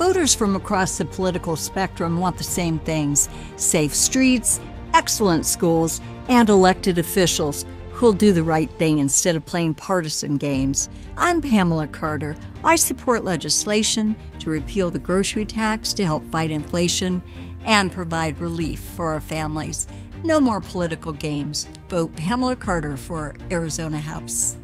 Voters from across the political spectrum want the same things safe streets, excellent schools, and elected officials who'll do the right thing instead of playing partisan games. I'm Pamela Carter. I support legislation to repeal the grocery tax to help fight inflation and provide relief for our families. No more political games. Vote Pamela Carter for Arizona House.